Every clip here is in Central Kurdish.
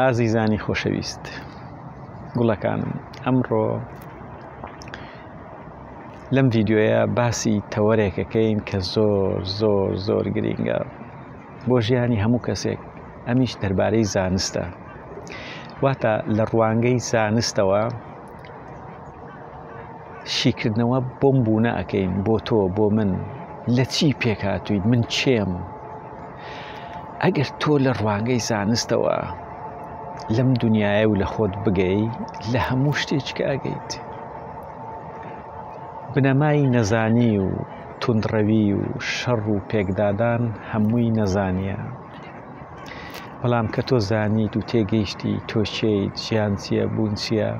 ئازیزانی خۆشەویست گوڵەکانم ئەمڕۆ لەم ڤیددیوەیە باسی تەوەرێکەکەین کە زۆر زۆر زۆر گرینگە بۆ ژیانی هەموو کەسێک ئەمیش دەربارەی زانستە واتە لە ڕوانگەی زانستەوە شیکردنەوە بۆم بوونە ئەەکەین بۆ تۆ بۆ من لە چی پێکاتویت من چێم ئەگەر تۆ لە ڕوانگەی زانستەوە لەم دنیاە و لە خۆت بگەی لە هەموو شتێککە ئەگەیت بنەمای نەزانی و تونندڕەوی و شەڕ و پێکدادان هەمووی نەزانە بەڵام کە تۆ زانیت و تێگەیشتی تۆ چیت ژیان چییە بوون چییە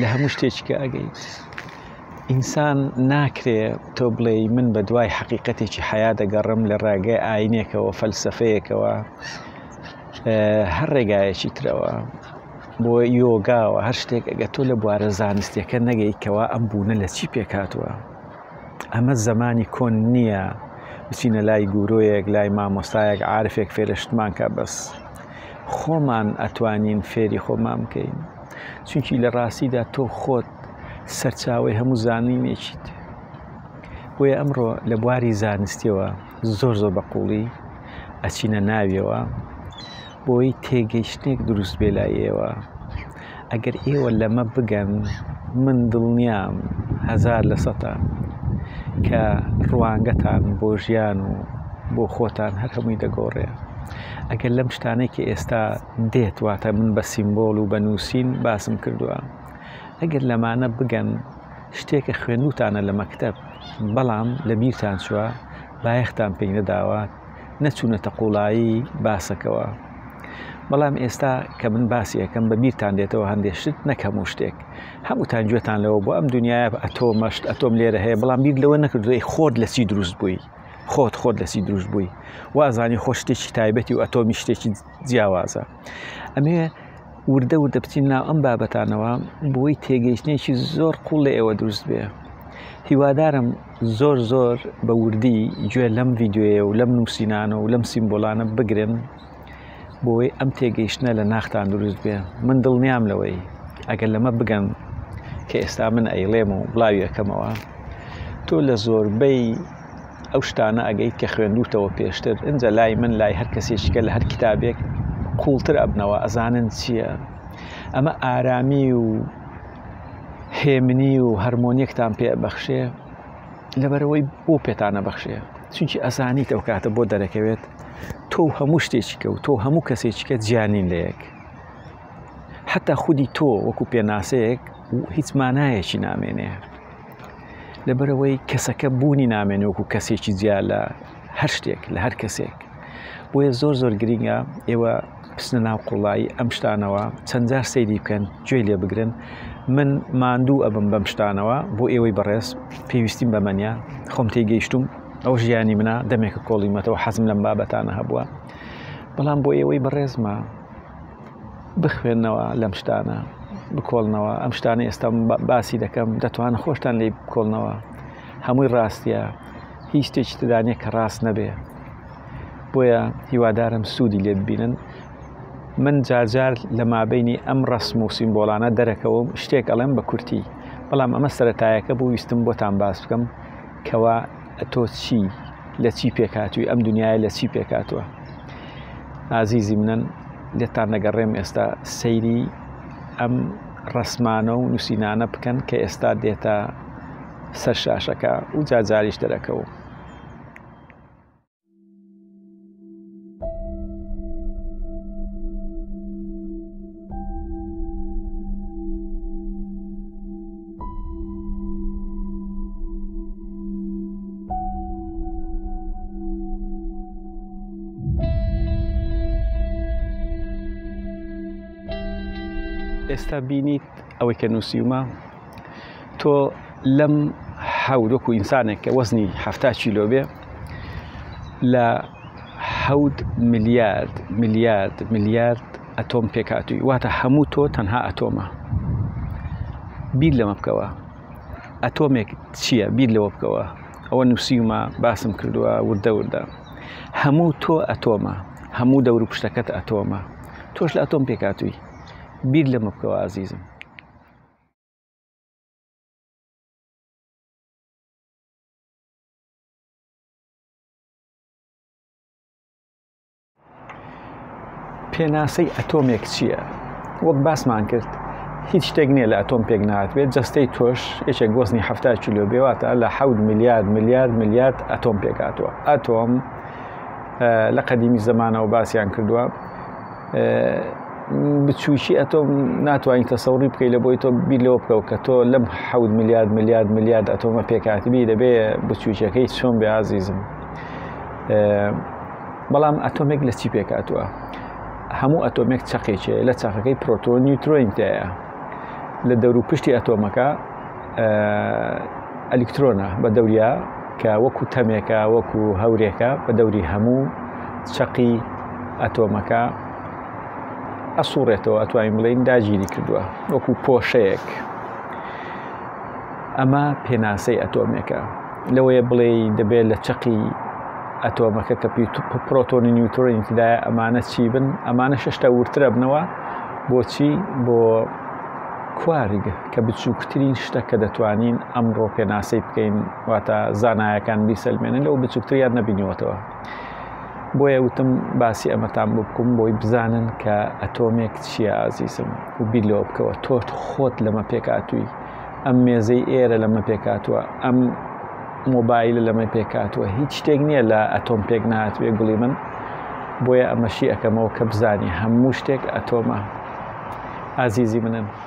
لە هەموو شتێککە ئەگەیت ئینسان ناکرێ تۆ بڵێ من بە دوای حەقیقەتێکی حیا دەگەڕم لە ڕێگەی ئاینێکەوە فەلسفەیەکەوە هەر ڕێگایەکی ترەوە بۆ یۆگاوە هەر شتێک ئەگە تۆ لە بوارە زانستیەکە نەگەیتەوە ئەم بوونە لە چی پێکاتوە ئەمە زەمانی کۆن نییە بچینە لای گورۆیەک لای مامۆستایەک عارفێک فێرشتمانکە بەس خۆمان ئەتوانین فێری خۆمان بکەین چونکی لە ڕاستیدا تۆ خۆت سەرچاوی هەموو زانینێکیت بۆیە ئەمڕۆ لە بواری زانستیەوە زۆر زۆر بە قوڵی ئەچینە ناویەوە بۆی تێگەیشتێک دروست بێ لایەوە ئەگەر ئێوە لەمە بگەن من دڵنیام هەزار لە سەتا کە ڕوانگەتان بۆ ژیان و بۆ خۆتان هەر هەمووی دەگۆڕێ ئەگەر لەم شتانەی کە ئێستا دێت واتە من بە سیمبۆڵ و بە نووسین باسم کردووە ئەگەر لەمانە بگەن شتێکە خوێندوتانە لە مەکتب بەڵام لە بیرتان چووە بایەختان پێی نەداوە نەچوونەتە قوڵایی باسەکەوە، بەڵام ئێستا کە من باسی ئەکەم بە بیرتان دێتەوە هەندێ شت نەک هەموو شتێک هەمووتان گوێتان لەوە بۆ ئەم دنیاە ئەتۆمەشت ئەتۆم لێرە هەیە بەڵام بیر لەوە نەکردوی خۆت لە چی دروست بووی خۆت خۆت لە چی دروست بووی وازانی خۆ شتێکی تایبەتی و ئەتۆمی شتێکی جیاوازە ئەمێ وردە وردە بچین ناو ئەم بابەتانەوە بۆی تێگەیشتنێکی زۆر قوڵ لە ئێوە دروست بێ هیوادارم زۆر زۆر بە وردی گوێ لەم ڤیددیوێە و لەم نووسینانە و لەم سیمبۆلانە بگرن بۆی ئەم تێگەیشتە لە ناختان دروست بێ من دڵنیام لەوەی ئەگەر لەمە بگەن کە ئێستا من ئەیڵێم و بڵاویەکەمەوە تۆ لە زۆربەی ئەو شتانە ئەگەیت کە خوێندوتەوە پێشتر ئەجا لای من لای هەر کەسێکیکە لە هەر کتابێک قوڵتر ئەبنەوە ئەزانن چییە ئەمە ئارامی و هێمنی و هەرمۆنیەکتان پێ بەخشێ لەبەرەوەی بۆ پێتانە بەخشێ چونکی ئەزانیت ئەو کاتە بۆ دەرەکەوێت تۆ هەموو شتێکی کە و تۆ هەموو کەسێکیکە جیانین لە یەک حتا خودی تۆ وەکو پێناسەیەک هیچ مانایەکی نامێنێ لەبەرەوەی کەسەکە بوونی نامێنێ وەکو کەسێکی جیا لە هەر شتێک لە هەر کەسێک بۆیە زۆر زۆر گرینگە ئێوە بچنە ناو قوڵایی ئەم شتانەوە چەندجار سەیری بکەن گوێ لێ بگرن من ماندوو ئەبم بەم شتانەوە بۆ ئێوەی بەڕێز پێویستیم بەمەنیا خۆم تێگەیشتوم ئەو ژیانی منە دەمێکە کۆڵیمەتەوە حەزم لەم بابەتانە هەبووە بەڵام بۆ ئێوەی بەڕێزمە بخوێندنەوە لەم شتانە بکۆڵنەوە ئەم شتانە ئێستا باسی دەکەم دەتوانە خۆشتان لی بکۆڵنەوە هەمووی ڕاستە هیچ شتێکی تدا نیە کە ڕاست نەبێ بۆیە هیوادارم سوودی لێ ببینن من جارجار لە مابینی ئەم ڕسم و سیمبۆلانە دەرەکەوەم شتێک ئەڵێم بە کورتی بەڵام ئەمە سەتایەکە بۆ ویستم بۆتان باس بکەم کەوا تۆ چی لە چی پێکاتوی ئەم دنیاە لە چی پێکاتوە ئازیزی منن لێتان نەگەڕێم ئێستا سەیری ئەم ڕسمانە و نووسینانە بکەن کە ئێستا دێتە سەر شاشەکە و جاجاریش دەرەکەوم. ئێستا بینیت ئەوەی کە نووسیومە. تۆ لەم حەودۆکو ئینسانێک کە وەزنی هەفتا چیلۆ بێ لە حەود ملیارد ملیارد ملیارد ئەتۆم پێکاتوی واتە هەموو تۆ تەنها ئەتۆمە بیر لەمە بکەوە ئەتۆمێک چییە بیر لەوە بکەوە ئەوە نووسیومە باسم کردووە وردە وردە هەموو تۆ ئەتۆمە هەموو دەور و پشتەکەت ئەتۆمە تۆش لە ئەتۆم پێکاتوی بیر لەمە بکەوە ئازیزم پێناسەی ئەتۆمێک چییە؟ وەک باسمان کرد هیچ شتێک نییە لە ئەتۆم پێک ناتبێت جەستەی تۆش یەکێک گۆزنی ه کیلو بێواتە لە ح میلیارد میلیارد میلیارد ئەتۆم پێکاتوە ئەتۆم لە قەدیمی زمانەوە باسییان کردووە بچووکی ئەتۆ ناتوانانی تەسەوری بکەیت لە بۆی تۆ بیر لەوە بکەو کە تۆ لەم حەود میلیارد میلیارد میلیارد ئەتۆمە پێکاتبی دەبێ بچووکەکەی چۆن بێ ئازیزم بەڵام ئەتۆمێک لە چی پێکاتوە هەموو ئەتۆمێک چەقێکێ لە چاخەکەی پرۆتۆن نیوترۆین تایە لە دەور و پشتی ئەتۆمەکە ئەلیکترۆنە بە دەوریا کە وەکو تەمێکە، وەکو هەورێکە بە دەوری هەموو چەقی ئەتۆمەکە ئەسوڕێتەوە، ئەتوانین بڵێین داگیری کردووە وەکو پۆشەیەک. ئەمە پێناسەی ئەتۆمێکە لەوەیە بڵێ دەبێت لە چەقی ئەتۆمەکە کە پرۆتۆنی نیوتۆنی تدایە ئەمانە چی بن ئەمانە شتا ورترە بنەوە بۆچی بۆ کوارگە کە بچووکترین شتە کە دەتوانین ئەمڕۆ پێناسەی بکەین واتە زانایەکان بیسەلمێنن لەو بچووکتریان نەبینیوەتەوە بۆیە وتم باسی ئەمەتان بۆ بکوم بۆی بزانن کە ئەتۆمێک چییە ئازیزم و بیر لەوە بکەوە تۆت خۆت لەمە پێکاتووی ئەم مێزەی ئێرە لەمە پێکاتوە ئەم مۆبایلە لەمە پێکاتوە هیچ شتێک نییە لە ئەتۆم پێک ناتوێ گوڵی من بۆیە ئەمەشی ئەەکەمەوە کە بزانی هەموو شتێک ئەتۆمە ئازیزی منن.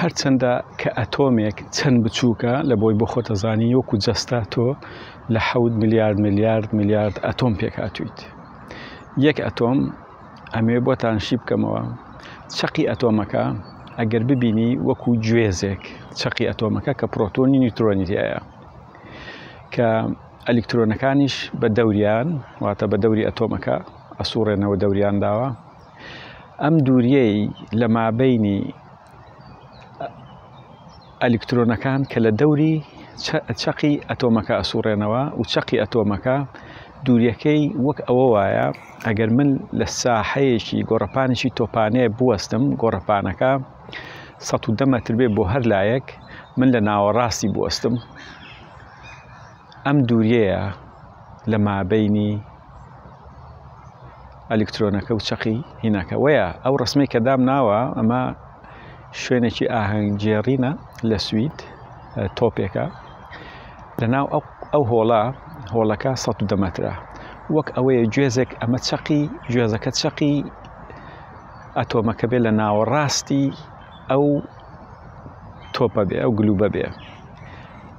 هەرچەندە کە ئەتۆمێک چەند بچووکە لە بۆی بۆ خۆتەزانی وەکو جەستا تۆ لە حەوت میلیارد میلیارد میلیارد ئەتۆم پێکاتویت یەک ئەتۆم ئەمێ بۆتان شی بکەمەوە چەقی ئەتۆمەکە ئەگەر ببینی وەکو گوێزێک چەقی ئەتۆمەکە کە پرۆتۆنی نیوترۆنیایە کە ئەلیکترۆنەکانیش بە دەوریان واتە بە دەوری ئەتۆمەکە ئەسوڕێنەوە دەوریان داوە ئەم دووریەی لە مابینی ئەلیکترۆنەکان کە لە دەوری چەقی ئەتۆمەکە ئەسوڕێنەوە و چەقی ئەتۆمەکە دووریەکەی وەک ئەوە وایە ئەگەر من لە ساحەیەکی گۆڕەپانێکی تۆپانێ بوەستم گۆڕەپانەکە ١١ە مەتر بێ بۆ هەر لایەک من لە ناوەڕاستی بوەستم ئەم دووریەیە لە مابەینی ئەلیکترۆنەکە و چەقی هیناکە وەیە ئەو ڕسمی کە دام ناوە ئەمە شوێنێکی ئاهەنگگێڕینە لە سوید تۆپێکە لەناو ئەو هۆڵە هۆڵەکە سە دەمەترە وەک ئەوەیە گوێزێک ئەمە چەقی گوێزەکە چەقی ئەتۆمەکە بێ لە ناوەڕاستی ئەو تۆپە بێ ئەو گلوبە بێ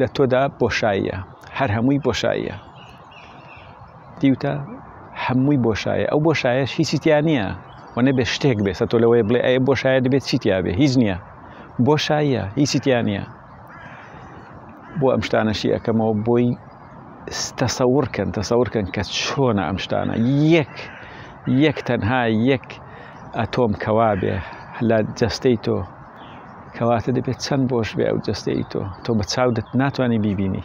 لە تۆدا بۆشاییە هەر هەمووی بۆشاییە دیوتە هەمووی بۆشایە ئەو بۆشایەش هیچی تیا نییە و نەبێت شتێک بێت تۆ لەوەی بڵێ ئەی بۆشایە دەبێت چی تیا بێ هیچ نییە بۆشاییە هیچی تیا نییە بۆ ئەم شتانەشی ئەەکەمەوە بۆی تەسەورکەن تەسەورکەن کە چۆنە ئەم شتانە یەک یەک تەنها یەک ئەتۆم کەوا بێ لە جەستەی تۆ کەواتە دەبێت چەند بۆش بێ ئەو جەستەی تۆ تۆ بە چاو دەت ناتوانانی بیبینی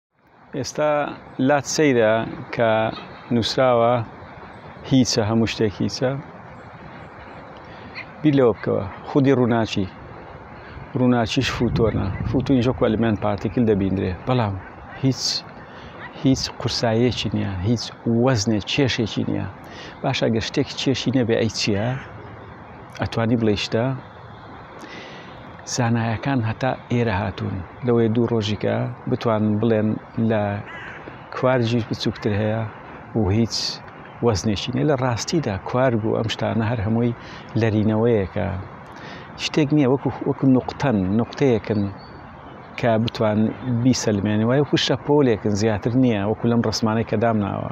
ئێستا لات سەیرە کە نووسراوە هیچە هەموو شتێک هیچە بیر لەوە بکەوە خودی ڕووناچی ڕووناچیش فوتۆنە فوتون جۆک ئەلمێن پارتیکل دەبیندرێ بەڵام هیچ هیچ قورسایەکی نییە هیچ وەزنێ کێشێکی نییە باشە گە شتێک کێشی نەبێ ئەی چییە؟ ئەتوانی بڵێ شتە زانایەکان هەتا ئێرە هاتوون، لەوەیە دوو ڕۆژیکە بتوانن بڵێن لە کوارگیش بچووکتر هەیە و هیچ وەزنێکی نیە، لە ڕاستیدا کوارگ و ئەم شتانە هەر هەمووی لەرینەوەیەکە شتێک نییە وەکو وەکو نقطەن نقطەیەکن کە بتوان بیسەلمێن وای وەکو شەپۆلێکن زیاتر نییە وەکو لەم ڕسمانەی کە دامناوە.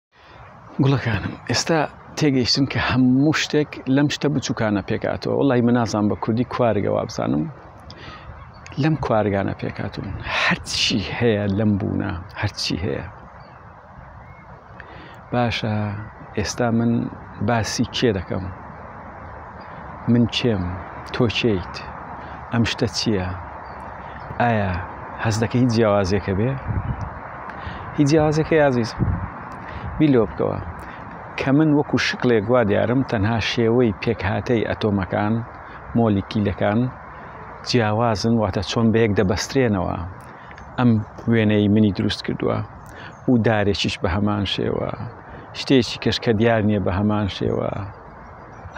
گوڵەکانم ئێستا تێگەیشتن کە هەموو شتێک لەم شتە بچووکانە پێکاتەوە وڵی من نازان بە کوردی کوارگە وابزانم لەم کوارگانە پێکاتون هەرچی هەیە لەم بوونە هەرچی هەیە باشە ئێستا من باسی کێ دەکەم؟ من کێم؟ تۆ کێیت؟ ئەم شتە چییە؟ ئایا هەست دەکە هیچ جیاوازێکە بێ؟ هیچ جیاوازێکە یازیز بیر لەوە بکەوە کە من وەکو شکلێک وا دیارم تەنها شێوەی پێکهاتەی ئەتۆمەکان مۆلیکیلەکان جیاوازن واتە چۆن بەیەک دەبەسترێنەوە ئەم وێنەی منی دروست کردووە و دارێکیش بە هەمان شێوە شتێکی کەش کە دیار نییە بە هەمان شێوە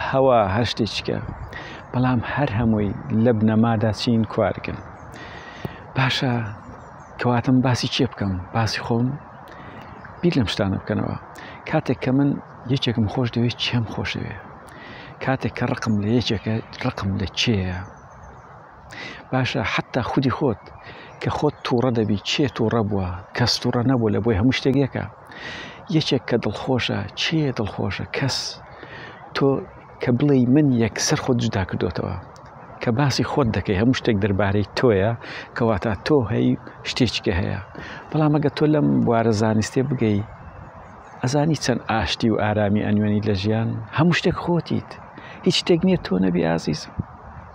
هەوا هەر شتێکیکە بەڵام هەر هەمووی لە بنەمادا چین کوارگن باشە کەواتم باسی چێ بکەم باسی خۆم بیر لەم شتانە بکەنەوە کاتێک کە من یەکێکم خۆش دەوێت چێم خۆشەوێ کاتێک کە ڕقم لە یەکێکە ڕقم لە چێە باشە حەتتا خودی خۆت کە خۆت توڕە دەبی چێ توڕە بووە کەس توڕە نەبوو لە بۆی هەموو شتێک یەکە یەکێک کە دڵخۆشە چێ دڵخۆشە کەس تۆ کە بڵێ من یەک سەر خۆت جودا کردوتەوە کە باسی خۆت دەکەی هەموو شتێک دەربارەی تۆیە کەواتە تۆ هەی شتێککە هەیە بەڵام ئەگە تۆ لەم بوارە زانستێ بگەی ئەزانی چەند ئاشتی و ئارامی ئەنوێنی لە ژیان هەموو شتێک خۆتیت هیچ شتێک نییە تۆ نەبی ئازیزم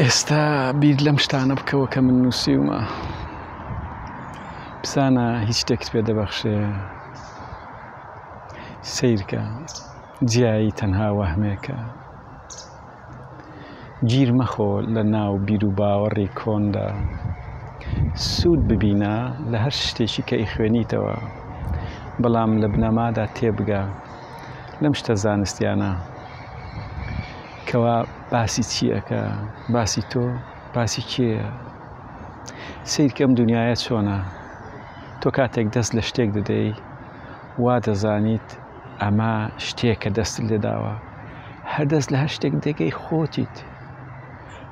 ئێستا بیر لەم شتانە بکەوە کە من نووسیومە بزانە هیچ شتێکت پێ دەبەخشێ سیرکە جیایی تەنها وەهمێکە گیر مەخۆ لە ناو بیر و باوەڕی کۆندا سوود ببینە لە هەر شتێکی کە ئیخوێنیتەوە بەڵام لە بنەمادا تێبگە لەم شتە زانستیانە کەوا باسی چی ئەکە باسی تۆ باسی کێە سیرکەم دنیاە چۆنە تۆ کاتێک دەست لە شتێک دەدەی وا دەزانیت ئەمە شتێک کە دەست لێداوە هەر دەست لە هەر شتێک دەگەی خۆتیت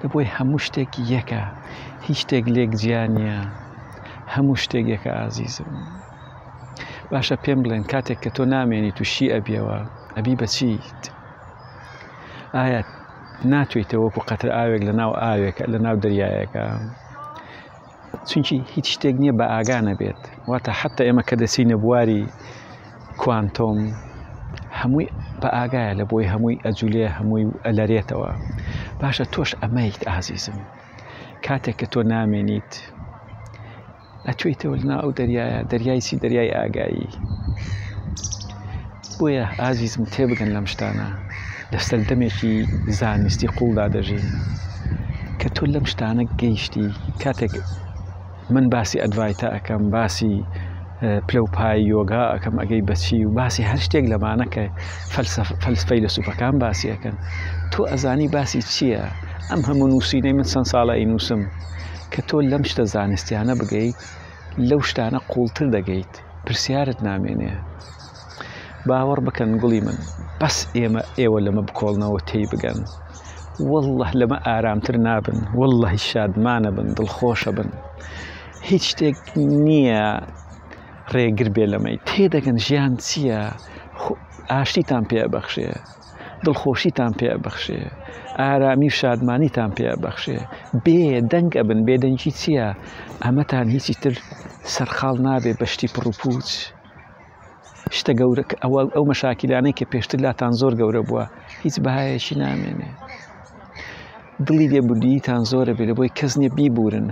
لە بۆی هەموو شتێک یەکە هیچ شتێک لێک جیان نیە هەموو شتێک یەکە ئازیزم. باشە پێم بڵێن کاتێک کە تۆ نامێنیت و شی ئەبیەوە ئەبی بەچیت ئایا ناتوێتە وەکو قەتر ئاوێک لە ناو ئاوێکە لە ناو دەریایەکە چونکی هیچ شتێک نییە بە ئاگانە بێت واتە حتا ئێمە کە دەچینە بواری کوانتۆم هەمووی بە ئاگایە لە بۆی هەمووی ئەجولێ هەمووی ئەلەرێتەوە باشە تۆش ئەمەیت ئازیزم کاتێک کە تۆ نامێنیت ئەچێیتەوە لە ناو ئەو دەریایە دەریای چی دەریای ئاگایی بۆیە ئازیزم تێبگەن لەم شتانە لە سەردەمێکی زانستی قوڵدا دەژین کە تۆ لەم شتانە گەیشتی کاتێک من باسی ئەدڤایتە ئەەکەم باسی پلەپای یۆگا ئەەکەم ئەگەی بەچی و باسی هەر شتێک لەمانە کە فەلسفەی لە سوپەکان باسیەکەن تۆ ئەزانی باسی چییە؟ ئەم هەموو نووسینەی من چەند ساڵە ئەی نووسم کە تۆ لەم شتە زانستیانە بگەیت لەو شتانە قوڵتر دەگەیت پرسیارت نامێنێ باوەڕ بکەن گوڵی من بەس ئێمە ئێوە لەمە بکۆڵنەوە تێی بگەن والله لەمە ئارامتر نابن واللهی شادمانە بن دڵخۆشە بن هیچ شتێک نییە ڕێگر بێ لەمەی تێدەگەن ژیان چییە ئاشتیتان پێ بەخشێ دڵخۆشیتان پێ ئەبەخشێ، ئارامی و شادمانیتان پێ ئەبەخشێ، بێ دەنگ ئەبن، بێدەنگی چییە؟ ئەمەتان هیچی تر سەرقاڵ نابێ بە شتی پڕوپووچ، شتە گەورە، ئەوە، ئەو مەشاکیلانەی کە پێشتر لاتان زۆر گەورە بووە، هیچ بەهایەکی نامێنێ. دڵی لێبوردییتان زۆرە بێ، لەبۆی کەس نییە بیبوورن،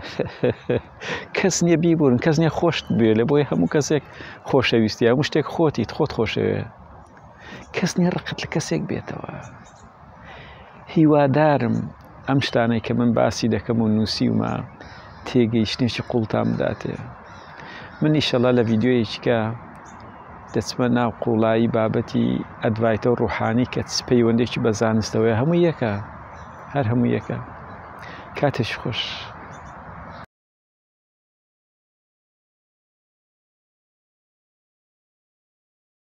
کەس نییە بیبوورن، کەس نییە خۆشت بوێ، لەبۆی هەموو کەسێک خۆشەویستی، هەموو شتێک خۆتیت، خۆت خۆشەوێ. کەس نیە ڕقت لە کەسێک بێتەوە. هیوادارم ئەم شتانەی کە من باسی دەکەم و نووسیومە تێگەیشتنێکی قوڵتان بداتێ. من ئیشەڵا لە ڤیددیویەکە دەچمە ناو قوڵایی بابەتی ئەدڤایتە و ڕوحانی کە پەیوەندێکی بە زانستەوەی هەموو یەکە هەر هەموو یەکە کاتێش خۆش.